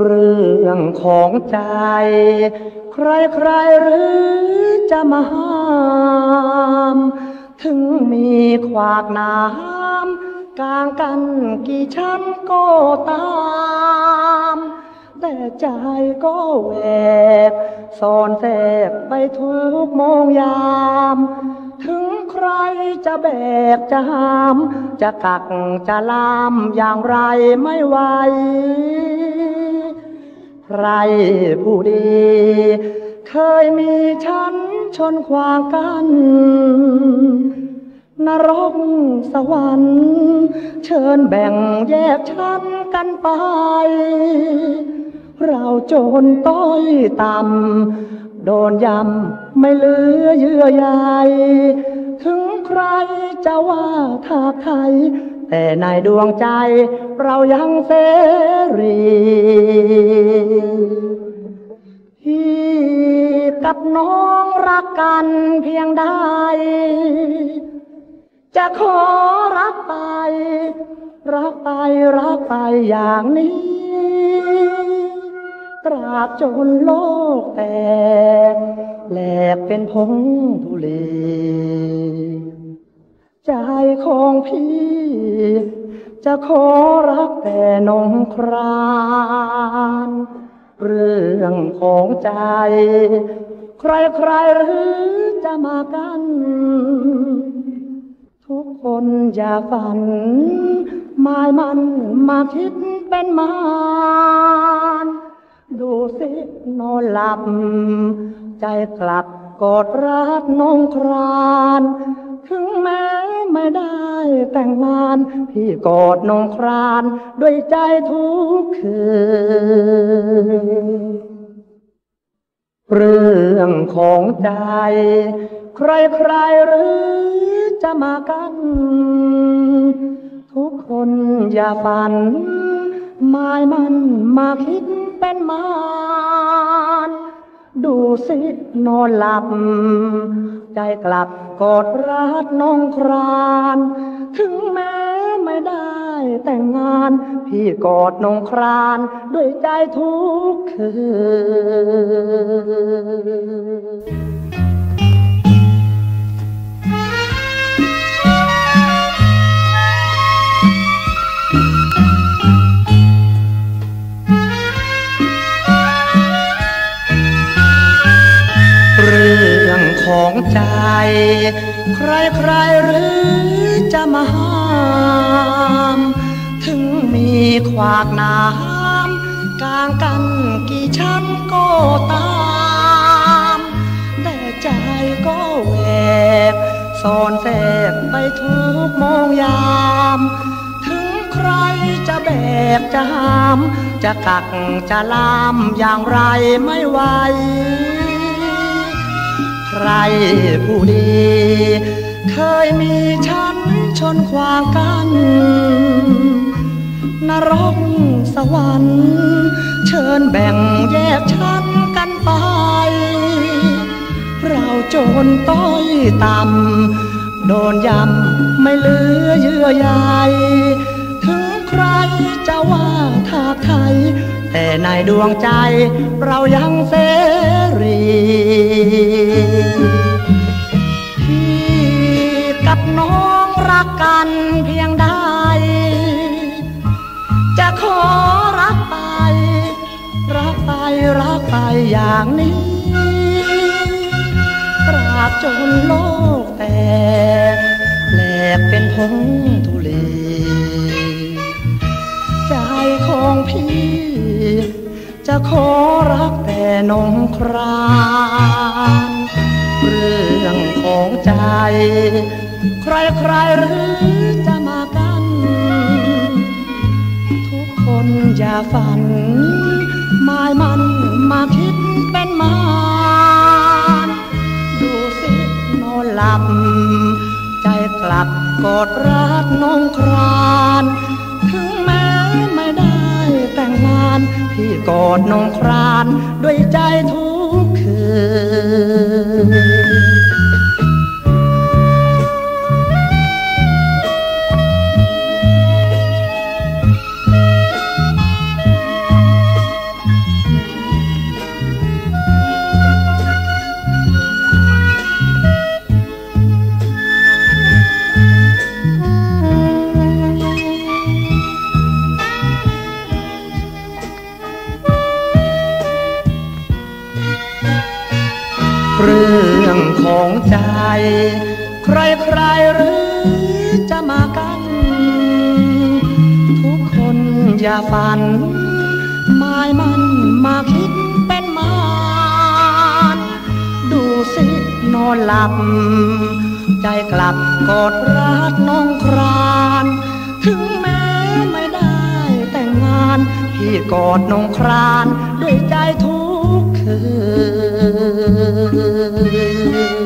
เรื่องของใจ ใครใครหรือจะมาห้าม ถึงมีขวากน้ำกลางกันกี่ชั้นก็ตาม แต่ใจก็แหวกซ่อนแทบไปทุกโมงยาม ถึงใครจะแบกจะหาม จะกักจะลามอย่างไรไม่ไหว ใครผู้ดี เคยมีฉันชนขวางกัน นรกสวรรค์ เชิญแบ่งแยกชั้นกันไป เราจนต้อยต่ำโดนยำไม่เหลือเยื่อใยถึงใครจะว่าทาไทยแต่ในดวงใจ เรายังเสรีพี่กับน้องรักกันเพียงใดจะขอรักไป รักไปรักไปอย่างนี้ตราบจนโลกแตกแหลกเป็นพงทุลีใจของพี่ จะขอรักแต่นงครานเรื่องของใจ ใครใครหรือจะมากัน ทุกคนอย่าฝันหมายมันมาคิดเป็นมารดูสินอนหลับ ใจกลับกอดรัดนงคราน ถึงแม้ ไม่ได้แต่งงาน พี่กอดนงคราน ด้วยใจทุกคืนเรื่องของใจ ใครใครหรือจะมากัน ทุกคนอย่าฝันหมายมันมาคิดเป็นมารดูสินอนหลับ ใจกลับ กอดรัดน้องคราน ถึงแม้ไม่ได้แต่งงาน พี่กอดน้องคราน ด้วยใจทุกคืน ใครใครหรือจะมาห้าม ถึงมีขวากน้ำกลางกันกี่ชั้นก็ตามแต่ใจก็แหวกซ่อนแทบไปทุกโมงยาม ถึงใครจะแบกจะห้าม จะกักจะลามอย่างไรไม่ไหว ใครผู้ดี เคยมีฉันชนขวางกัน นรกสวรรค์เชิญแบ่งแยกชั้นกันไป เราโจนต้อยต่ำโดนยำไม่เหลือเยื่อใยถึงใครจะว่าทาไทยแต่ในดวงใจเรายังเสรี ไปอย่างนี้ ตราบจนโลกแตกแหลกเป็นพงทุเล ใจของพี่ จะขอรักแต่นงครานเรื่องของใจ ใครใครหรือจะมากัน ทุกคนอย่าฝันายมันมาคิดเป็นมารดูสินอนหลับ ใจกลับกอดรัดนองคราน ถึงแม้ไม่ได้แต่งงาน พี่กอดนองครานด้วยใจทุก งใจ ใครใครหรือจะมากัน ทุกคนอย่าฝันหมายมันมาคิดเป็นมานดูสินอนหลับ ใจกลับกอดรักน้องคราน ถึงแม้ไม่ได้แต่งงาน พี่กอดน้องครานด้วยใจทุกคืน